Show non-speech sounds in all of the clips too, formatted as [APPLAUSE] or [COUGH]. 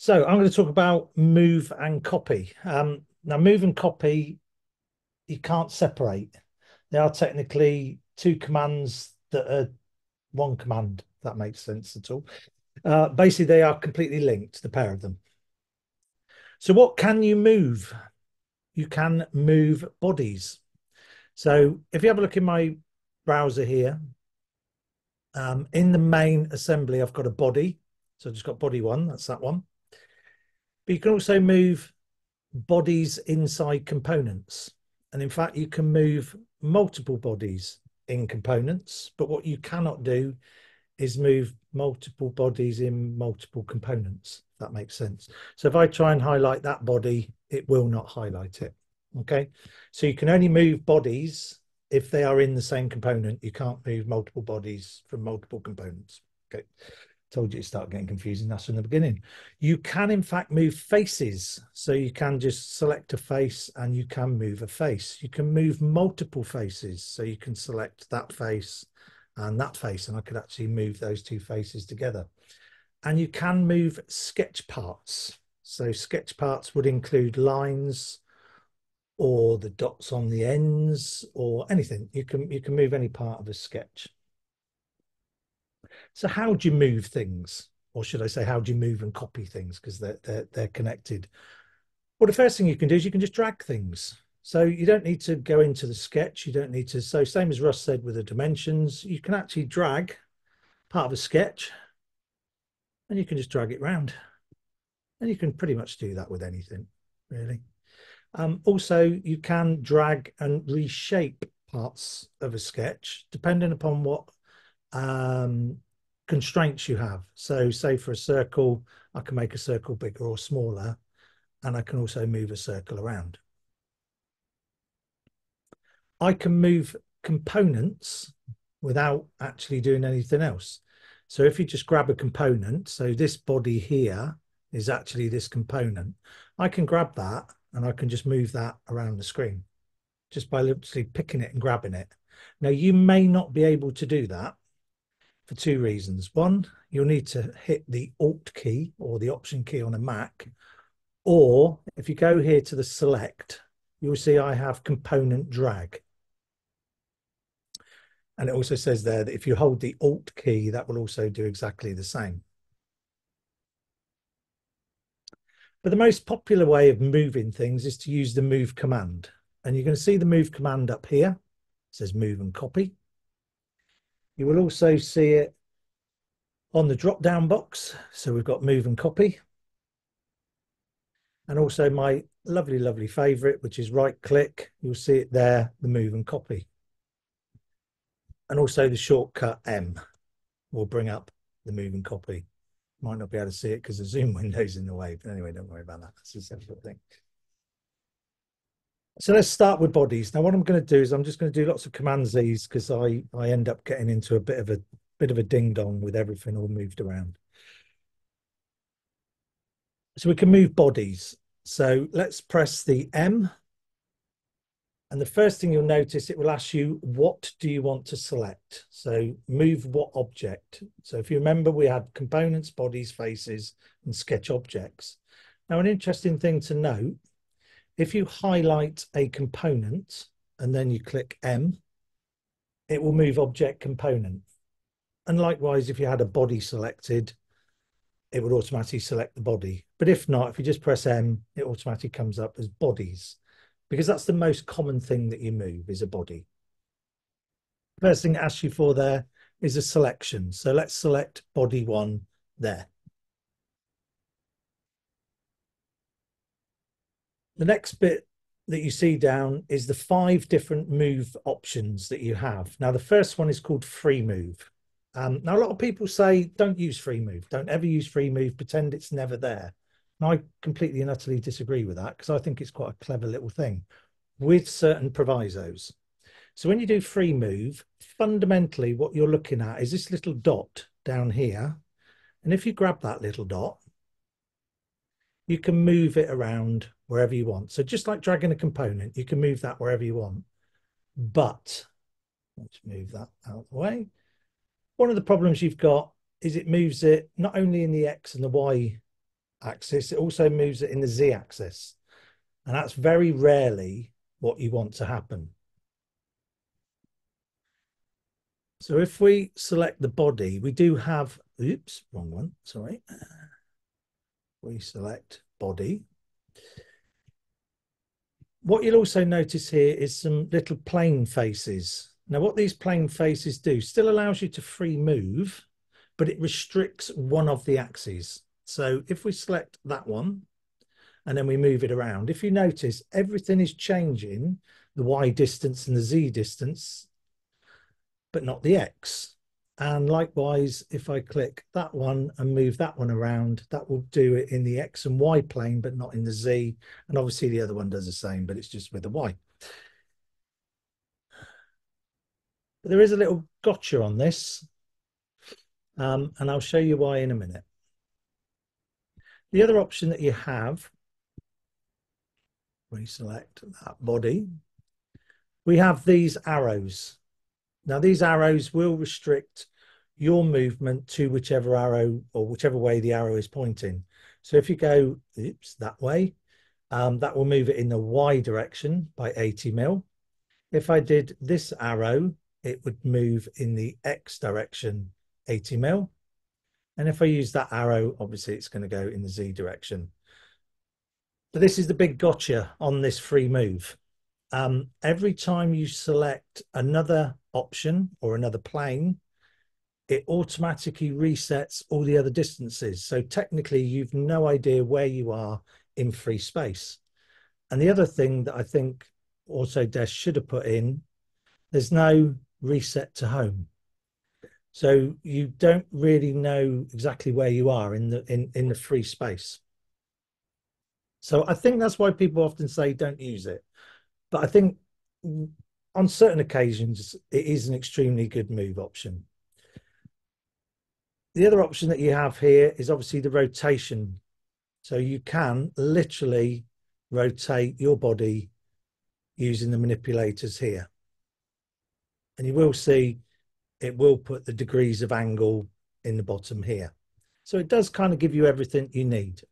So I'm going to talk about move and copy. Um, now, move and copy, you can't separate. They are technically two commands that are one command, that makes sense at all. Uh, basically, they are completely linked, the pair of them. So what can you move? You can move bodies. So if you have a look in my browser here, um, in the main assembly, I've got a body. So I've just got body one, that's that one. But you can also move bodies inside components. And in fact, you can move multiple bodies in components, but what you cannot do is move multiple bodies in multiple components. That makes sense. So if I try and highlight that body, it will not highlight it. Okay. So you can only move bodies if they are in the same component. You can't move multiple bodies from multiple components. Okay. Told you to start getting confusing. That's from the beginning. You can, in fact, move faces. So you can just select a face and you can move a face. You can move multiple faces. So you can select that face and that face, and I could actually move those two faces together. And you can move sketch parts. So sketch parts would include lines or the dots on the ends or anything. You can you can move any part of a sketch. So how do you move things? Or should I say, how do you move and copy things? Because they're, they're, they're connected. Well, the first thing you can do is you can just drag things. So you don't need to go into the sketch. You don't need to, so same as Russ said with the dimensions, you can actually drag part of a sketch and you can just drag it round. And you can pretty much do that with anything, really. Um, also, you can drag and reshape parts of a sketch depending upon what um, constraints you have. So say for a circle, I can make a circle bigger or smaller, and I can also move a circle around. I can move components without actually doing anything else. So if you just grab a component, so this body here is actually this component, I can grab that and I can just move that around the screen just by literally picking it and grabbing it. Now you may not be able to do that for two reasons. One, you'll need to hit the Alt key or the Option key on a Mac, or if you go here to the Select, you'll see I have Component Drag. And it also says there that if you hold the Alt key, that will also do exactly the same. But the most popular way of moving things is to use the Move command. And you're going to see the Move command up here. It says Move and Copy. You will also see it on the drop down box. So we've got move and copy. And also my lovely, lovely favorite, which is right click. You'll see it there, the move and copy. And also the shortcut M will bring up the move and copy. Might not be able to see it because the zoom [LAUGHS] window's in the way, but anyway, don't worry about that. That's a separate thing. So let's start with bodies. Now, what I'm going to do is I'm just going to do lots of Command Z's because I, I end up getting into a bit of a bit of a ding dong with everything all moved around. So we can move bodies. So let's press the M. And the first thing you'll notice, it will ask you, what do you want to select? So move what object? So if you remember, we had components, bodies, faces, and sketch objects. Now, an interesting thing to note if you highlight a component and then you click M, it will move object component. And likewise, if you had a body selected, it would automatically select the body. But if not, if you just press M, it automatically comes up as bodies because that's the most common thing that you move is a body. First thing it asks you for there is a selection. So let's select body one there. The next bit that you see down is the five different move options that you have. Now, the first one is called free move. Um, now, a lot of people say don't use free move, don't ever use free move, pretend it's never there. And I completely and utterly disagree with that because I think it's quite a clever little thing with certain provisos. So when you do free move, fundamentally what you're looking at is this little dot down here. And if you grab that little dot, you can move it around wherever you want. So just like dragging a component, you can move that wherever you want. But let's move that out of the way. One of the problems you've got is it moves it not only in the X and the Y axis, it also moves it in the Z axis. And that's very rarely what you want to happen. So if we select the body, we do have, oops, wrong one, sorry. We select body. What you'll also notice here is some little plane faces. Now what these plane faces do still allows you to free move, but it restricts one of the axes. So if we select that one and then we move it around, if you notice everything is changing, the Y distance and the Z distance but not the X. And likewise, if I click that one and move that one around, that will do it in the X and Y plane, but not in the Z. And obviously the other one does the same, but it's just with the Y. But there is a little gotcha on this. Um, and I'll show you why in a minute. The other option that you have, we select that body, we have these arrows. Now these arrows will restrict your movement to whichever arrow or whichever way the arrow is pointing. So if you go, oops, that way, um, that will move it in the Y direction by 80 mil. If I did this arrow, it would move in the X direction 80 mil. And if I use that arrow, obviously it's going to go in the Z direction. But this is the big gotcha on this free move. Um, every time you select another option or another plane, it automatically resets all the other distances. So technically, you've no idea where you are in free space. And the other thing that I think Autodesk should have put in, there's no reset to home. So you don't really know exactly where you are in the in, in the free space. So I think that's why people often say don't use it. But I think on certain occasions, it is an extremely good move option. The other option that you have here is obviously the rotation. So you can literally rotate your body using the manipulators here. And you will see it will put the degrees of angle in the bottom here. So it does kind of give you everything you need.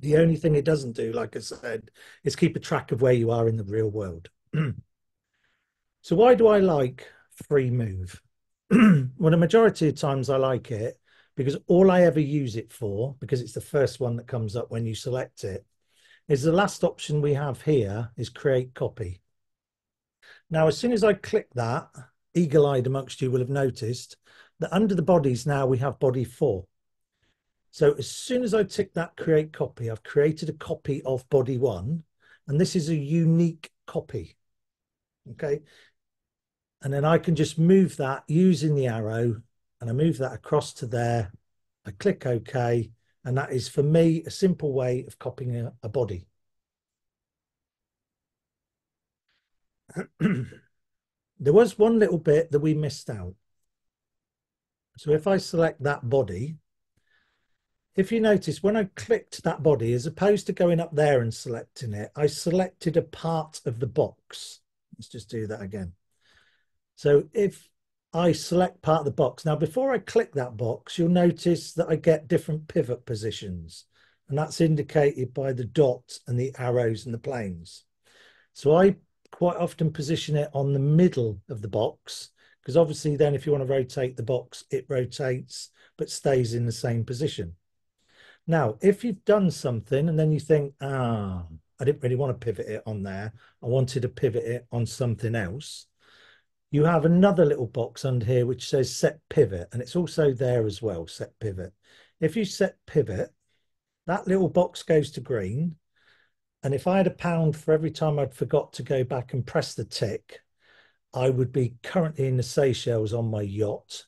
The only thing it doesn't do, like I said, is keep a track of where you are in the real world. [CLEARS THROAT] So why do I like free move? [CLEARS THROAT] well, the majority of times I like it because all I ever use it for, because it's the first one that comes up when you select it, is the last option we have here is create copy. Now, as soon as I click that, eagle-eyed amongst you will have noticed that under the bodies now we have body four. So as soon as I tick that create copy, I've created a copy of body one, and this is a unique copy. Okay, and then I can just move that using the arrow and I move that across to there. I click OK. And that is for me a simple way of copying a, a body. [CLEARS THROAT] there was one little bit that we missed out. So if I select that body, if you notice when I clicked that body, as opposed to going up there and selecting it, I selected a part of the box. Let's just do that again. So if I select part of the box, now before I click that box, you'll notice that I get different pivot positions and that's indicated by the dots and the arrows and the planes. So I quite often position it on the middle of the box because obviously then if you want to rotate the box, it rotates but stays in the same position. Now, if you've done something and then you think, ah, I didn't really want to pivot it on there. I wanted to pivot it on something else you have another little box under here which says set pivot and it's also there as well set pivot if you set pivot that little box goes to green and if i had a pound for every time i'd forgot to go back and press the tick i would be currently in the seychelles on my yacht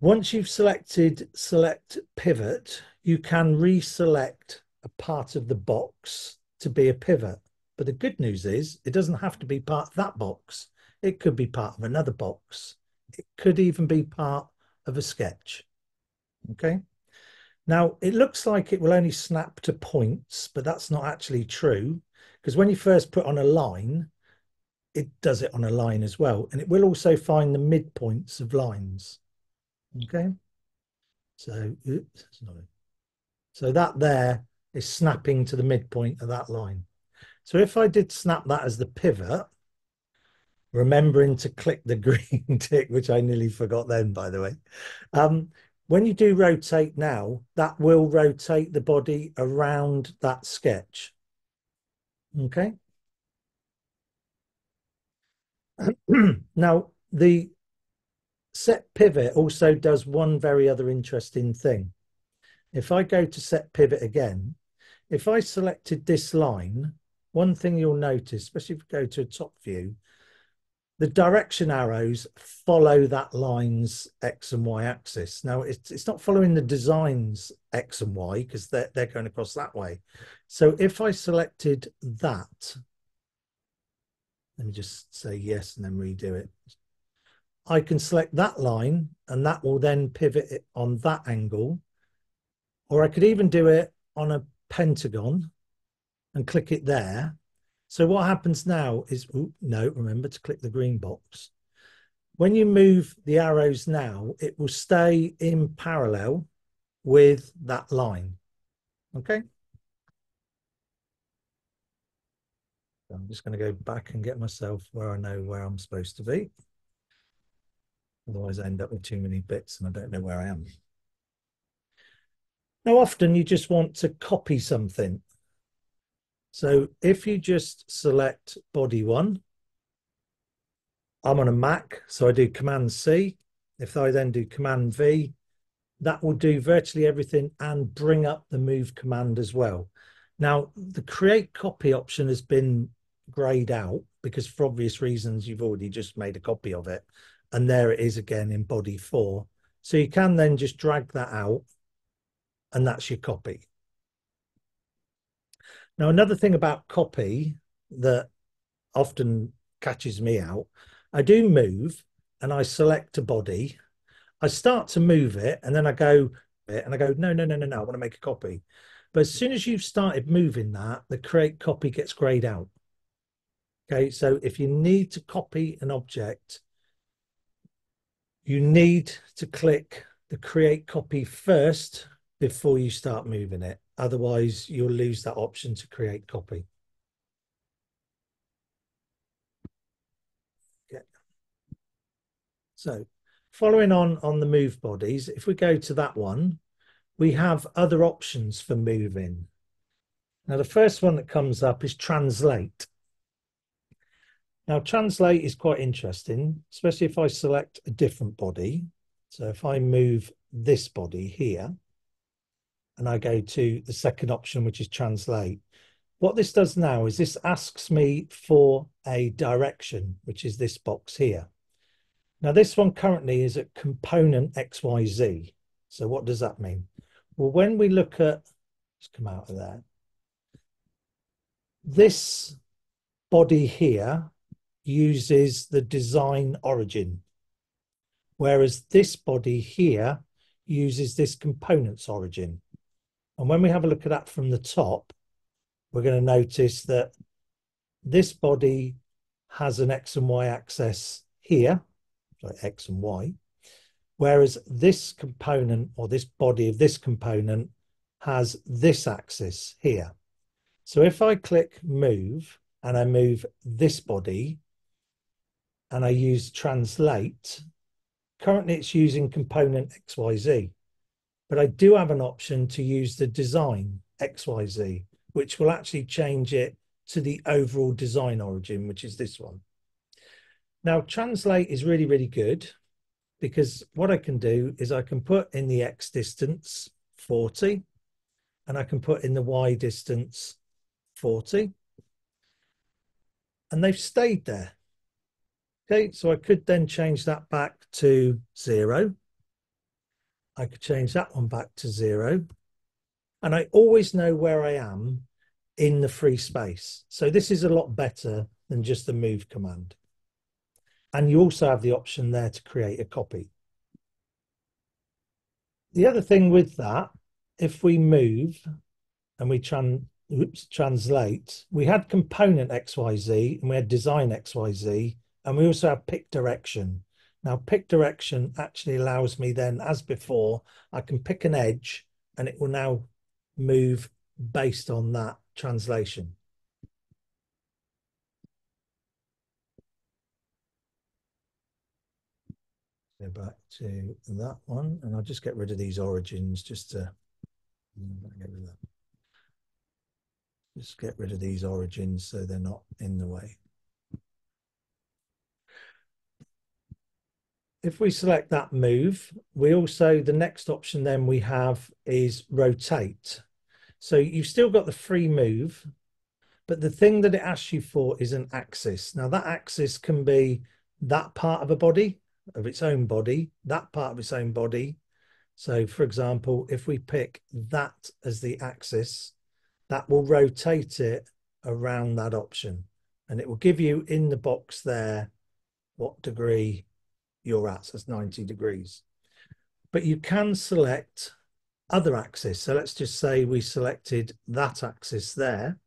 once you've selected select pivot you can reselect a part of the box to be a pivot but the good news is it doesn't have to be part of that box it could be part of another box. It could even be part of a sketch. Okay. Now, it looks like it will only snap to points, but that's not actually true because when you first put on a line, it does it on a line as well. And it will also find the midpoints of lines. Okay. So, oops, sorry. So that there is snapping to the midpoint of that line. So if I did snap that as the pivot, remembering to click the [LAUGHS] green tick, which I nearly forgot then, by the way. Um, when you do rotate now, that will rotate the body around that sketch. Okay. [CLEARS THROAT] now, the set pivot also does one very other interesting thing. If I go to set pivot again, if I selected this line, one thing you'll notice, especially if you go to a top view, the direction arrows follow that line's X and Y axis. Now, it's, it's not following the design's X and Y because they're, they're going across that way. So if I selected that, let me just say yes and then redo it. I can select that line and that will then pivot it on that angle. Or I could even do it on a pentagon and click it there so what happens now is, ooh, no, remember to click the green box. When you move the arrows now, it will stay in parallel with that line. Okay. I'm just going to go back and get myself where I know where I'm supposed to be. Otherwise I end up with too many bits and I don't know where I am. Now, often you just want to copy something so if you just select body one, I'm on a Mac, so I do Command C. If I then do Command V, that will do virtually everything and bring up the move command as well. Now, the create copy option has been grayed out because for obvious reasons, you've already just made a copy of it. And there it is again in body four. So you can then just drag that out and that's your copy. Now, another thing about copy that often catches me out, I do move and I select a body. I start to move it and then I go and I go, no, no, no, no, no, I want to make a copy. But as soon as you've started moving that, the create copy gets grayed out. Okay, so if you need to copy an object, you need to click the create copy first before you start moving it. Otherwise, you'll lose that option to create copy. Okay. So following on on the move bodies, if we go to that one, we have other options for moving. Now, the first one that comes up is translate. Now, translate is quite interesting, especially if I select a different body. So if I move this body here, and I go to the second option, which is translate. What this does now is this asks me for a direction, which is this box here. Now, this one currently is at component XYZ. So what does that mean? Well, when we look at, let's come out of there. This body here uses the design origin, whereas this body here uses this components origin. And when we have a look at that from the top, we're going to notice that this body has an X and Y axis here, like X and Y, whereas this component or this body of this component has this axis here. So if I click move and I move this body and I use translate, currently it's using component XYZ. But I do have an option to use the design XYZ, which will actually change it to the overall design origin, which is this one. Now, translate is really, really good because what I can do is I can put in the X distance 40 and I can put in the Y distance 40 and they've stayed there. Okay, so I could then change that back to zero I could change that one back to zero. And I always know where I am in the free space. So this is a lot better than just the move command. And you also have the option there to create a copy. The other thing with that, if we move and we tran oops, translate, we had component XYZ and we had design XYZ, and we also have pick direction. Now pick direction actually allows me then, as before, I can pick an edge and it will now move based on that translation. Go back to that one, and I'll just get rid of these origins just to get rid of that. Just get rid of these origins so they're not in the way. If we select that move, we also, the next option then we have is rotate. So you've still got the free move, but the thing that it asks you for is an axis. Now that axis can be that part of a body, of its own body, that part of its own body. So for example, if we pick that as the axis, that will rotate it around that option. And it will give you in the box there what degree you're at. So it's 90 degrees. But you can select other axis. So let's just say we selected that axis there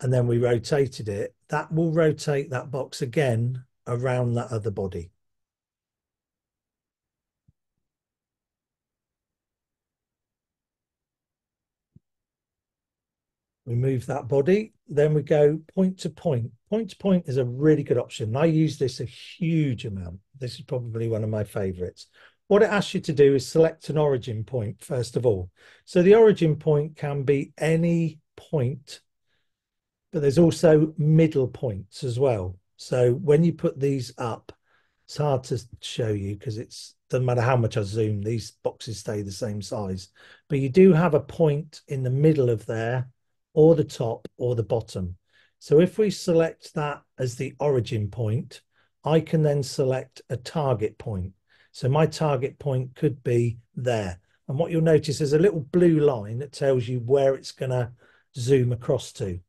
and then we rotated it. That will rotate that box again around that other body. We move that body, then we go point to point. Point to point is a really good option. I use this a huge amount. This is probably one of my favorites. What it asks you to do is select an origin point, first of all. So the origin point can be any point, but there's also middle points as well. So when you put these up, it's hard to show you because it's doesn't matter how much I zoom, these boxes stay the same size. But you do have a point in the middle of there or the top or the bottom. So if we select that as the origin point, I can then select a target point. So my target point could be there. And what you'll notice is a little blue line that tells you where it's going to zoom across to.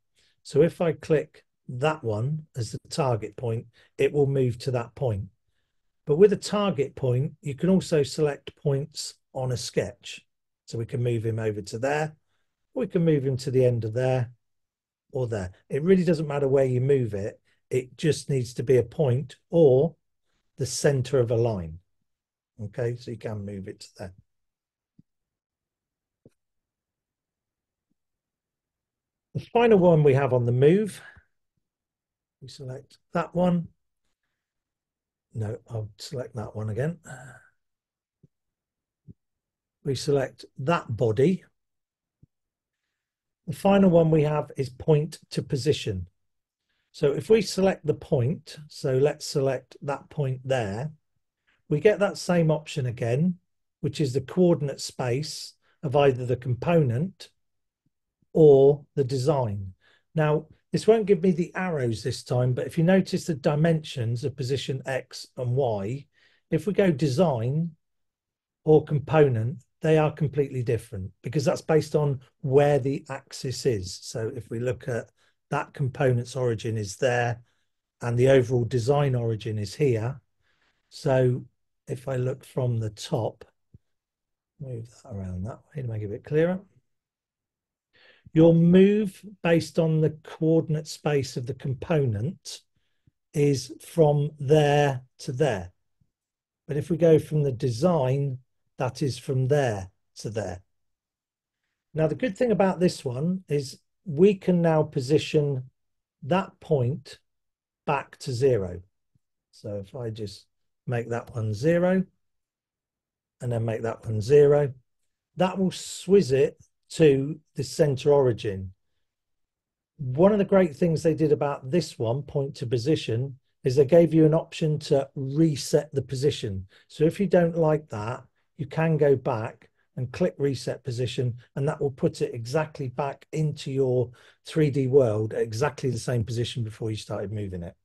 So if I click that one as the target point, it will move to that point. But with a target point, you can also select points on a sketch. So we can move him over to there we can move him to the end of there or there. It really doesn't matter where you move it. It just needs to be a point or the center of a line. Okay, so you can move it to there. The final one we have on the move, we select that one. No, I'll select that one again. We select that body, the final one we have is point to position. So if we select the point, so let's select that point there, we get that same option again, which is the coordinate space of either the component or the design. Now, this won't give me the arrows this time, but if you notice the dimensions of position X and Y, if we go design or component, they are completely different because that's based on where the axis is. So if we look at that component's origin is there and the overall design origin is here. So if I look from the top, move that around that way to make it a bit clearer. Your move based on the coordinate space of the component is from there to there. But if we go from the design that is from there to there. Now, the good thing about this one is we can now position that point back to zero. So if I just make that one zero and then make that one zero, that will swizz it to the center origin. One of the great things they did about this one, point to position, is they gave you an option to reset the position. So if you don't like that, you can go back and click reset position and that will put it exactly back into your 3D world at exactly the same position before you started moving it.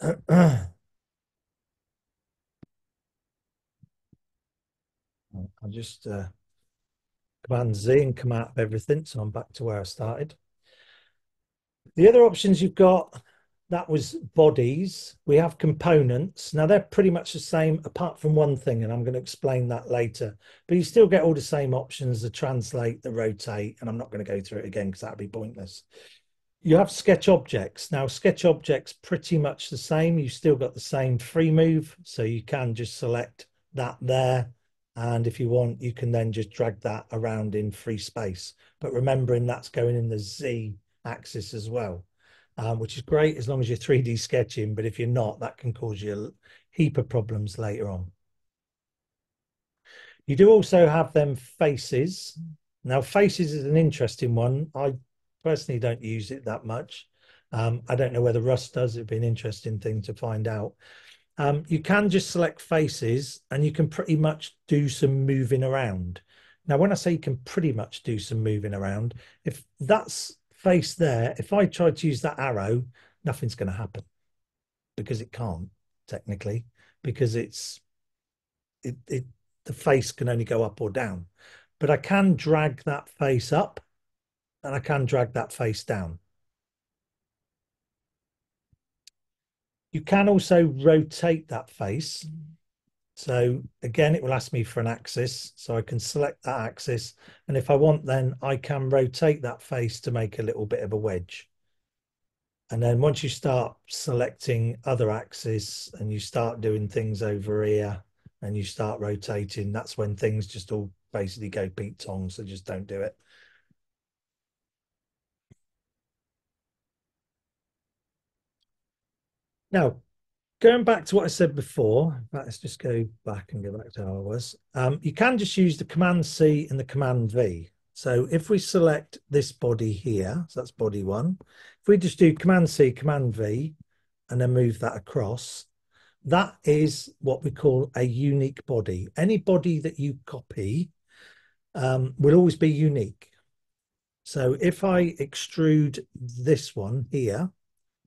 [CLEARS THROAT] I'll just uh, Command Z and come out of everything. So I'm back to where I started. The other options you've got that was bodies. We have components. Now they're pretty much the same apart from one thing, and I'm going to explain that later. But you still get all the same options, the translate, the rotate, and I'm not going to go through it again because that'd be pointless. You have sketch objects. Now sketch objects pretty much the same. You've still got the same free move, so you can just select that there And if you want, you can then just drag that around in free space. But remembering that's going in the Z axis as well, um, which is great as long as you're 3D sketching. But if you're not, that can cause you a heap of problems later on. You do also have them faces. Now, faces is an interesting one. I personally don't use it that much. Um, I don't know whether Russ does. It'd be an interesting thing to find out. Um, you can just select faces and you can pretty much do some moving around. Now, when I say you can pretty much do some moving around, if that's face there, if I try to use that arrow, nothing's going to happen because it can't technically because it's it, it the face can only go up or down. But I can drag that face up and I can drag that face down. You can also rotate that face. Mm. So again, it will ask me for an axis. So I can select that axis. And if I want, then I can rotate that face to make a little bit of a wedge. And then once you start selecting other axes and you start doing things over here and you start rotating, that's when things just all basically go Pete Tong. So just don't do it. Now, going back to what I said before, let's just go back and go back to how I was. Um, you can just use the Command C and the Command V. So if we select this body here, so that's body one, if we just do Command C, Command V, and then move that across, that is what we call a unique body. Any body that you copy um, will always be unique. So if I extrude this one here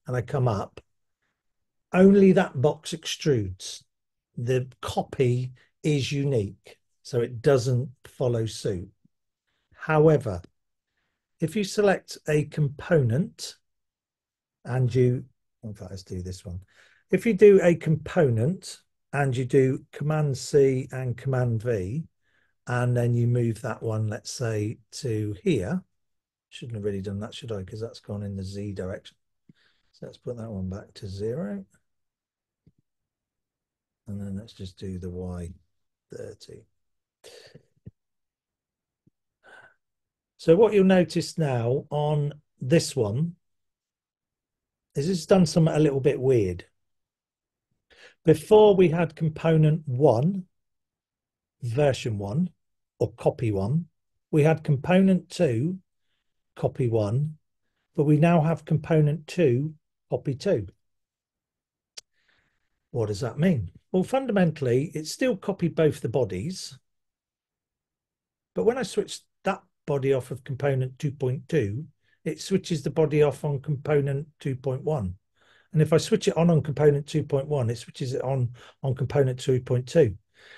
and I come up, only that box extrudes. The copy is unique, so it doesn't follow suit. However, if you select a component and you, in fact, let's do this one. If you do a component and you do Command C and Command V, and then you move that one, let's say, to here. Shouldn't have really done that, should I? Because that's gone in the Z direction. So let's put that one back to zero. And then let's just do the Y30. So what you'll notice now on this one is it's done something a little bit weird. Before we had component one, version one, or copy one, we had component two, copy one, but we now have component two, copy two. What does that mean? Well, fundamentally, it still copied both the bodies. But when I switch that body off of component 2.2, it switches the body off on component 2.1. And if I switch it on on component 2.1, it switches it on on component 2.2.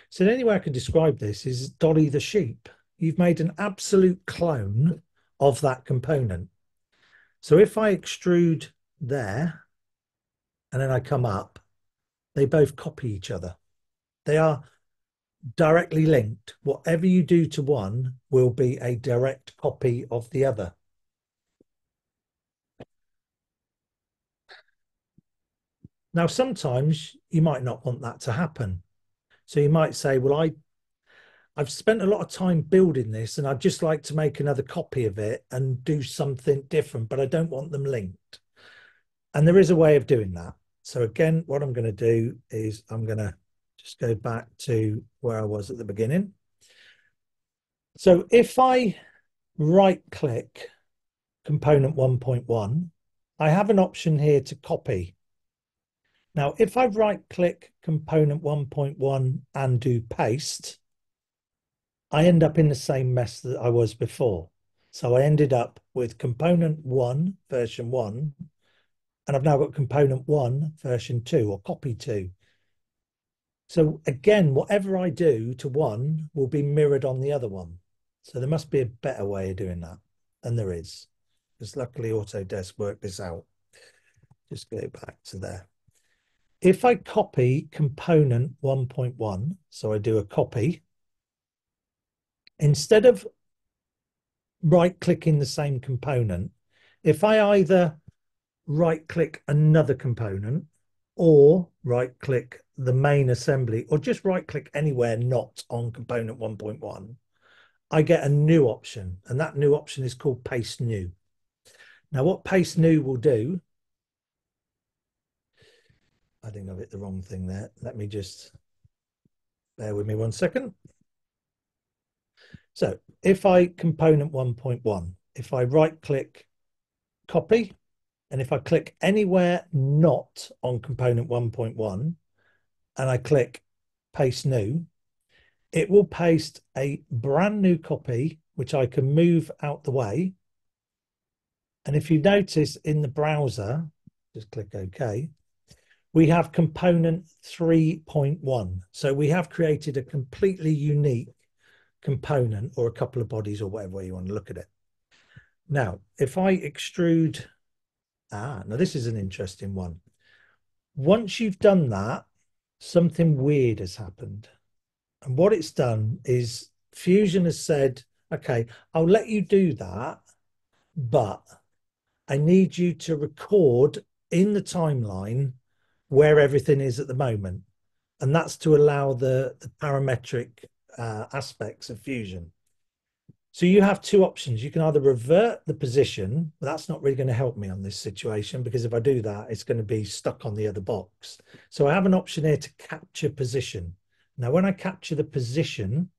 So the only way I can describe this is Dolly the sheep. You've made an absolute clone of that component. So if I extrude there and then I come up, they both copy each other. They are directly linked. Whatever you do to one will be a direct copy of the other. Now, sometimes you might not want that to happen. So you might say, well, I, I've spent a lot of time building this and I'd just like to make another copy of it and do something different, but I don't want them linked. And there is a way of doing that. So again, what I'm going to do is I'm going to just go back to where I was at the beginning. So if I right click component 1.1, I have an option here to copy. Now, if I right click component 1.1 and do paste, I end up in the same mess that I was before. So I ended up with component 1, version 1, and I've now got component one, version two, or copy two. So again, whatever I do to one will be mirrored on the other one. So there must be a better way of doing that. And there is, because luckily Autodesk worked this out. Just go back to there. If I copy component 1.1, so I do a copy, instead of right clicking the same component, if I either right click another component or right click the main assembly or just right click anywhere not on component 1.1, I get a new option and that new option is called paste new. Now what paste new will do, I think I've hit the wrong thing there. Let me just, bear with me one second. So if I component 1.1, if I right click copy, and if I click anywhere not on component 1.1 and I click paste new, it will paste a brand new copy, which I can move out the way. And if you notice in the browser, just click OK, we have component 3.1. So we have created a completely unique component or a couple of bodies or whatever way you want to look at it. Now, if I extrude, ah, now this is an interesting one. Once you've done that, something weird has happened. And what it's done is Fusion has said, okay, I'll let you do that, but I need you to record in the timeline where everything is at the moment. And that's to allow the, the parametric uh, aspects of Fusion. So you have two options. You can either revert the position, but that's not really going to help me on this situation because if I do that, it's going to be stuck on the other box. So I have an option here to capture position. Now, when I capture the position,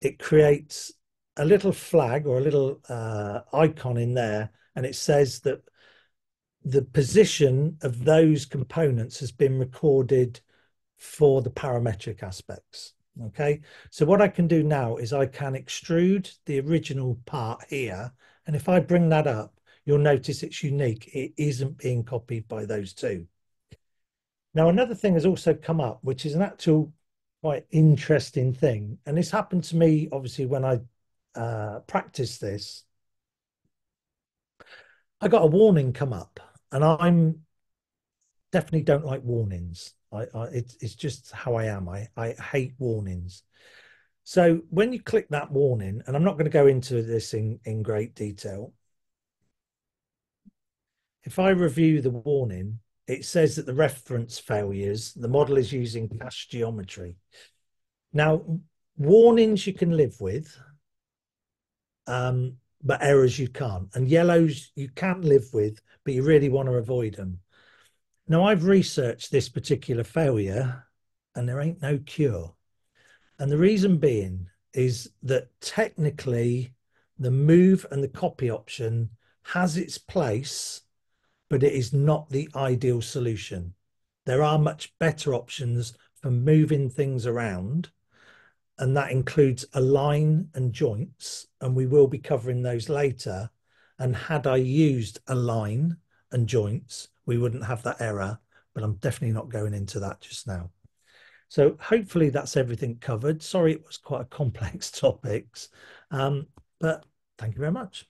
it creates a little flag or a little uh, icon in there, and it says that the position of those components has been recorded for the parametric aspects. Okay, so what I can do now is I can extrude the original part here. And if I bring that up, you'll notice it's unique. It isn't being copied by those two. Now, another thing has also come up, which is an actual quite interesting thing. And this happened to me, obviously, when I uh, practiced this. I got a warning come up and I'm definitely don't like warnings. I, I it's it's just how I am. I I hate warnings. So when you click that warning, and I'm not going to go into this in in great detail. If I review the warning, it says that the reference failures, the model is using cache geometry. Now, warnings you can live with, um, but errors you can't. And yellows you can live with, but you really want to avoid them. Now, I've researched this particular failure and there ain't no cure. And the reason being is that technically the move and the copy option has its place, but it is not the ideal solution. There are much better options for moving things around, and that includes align and joints, and we will be covering those later. And had I used align and joints, we wouldn't have that error, but I'm definitely not going into that just now. So hopefully that's everything covered. Sorry, it was quite a [LAUGHS] complex topics, um, but thank you very much.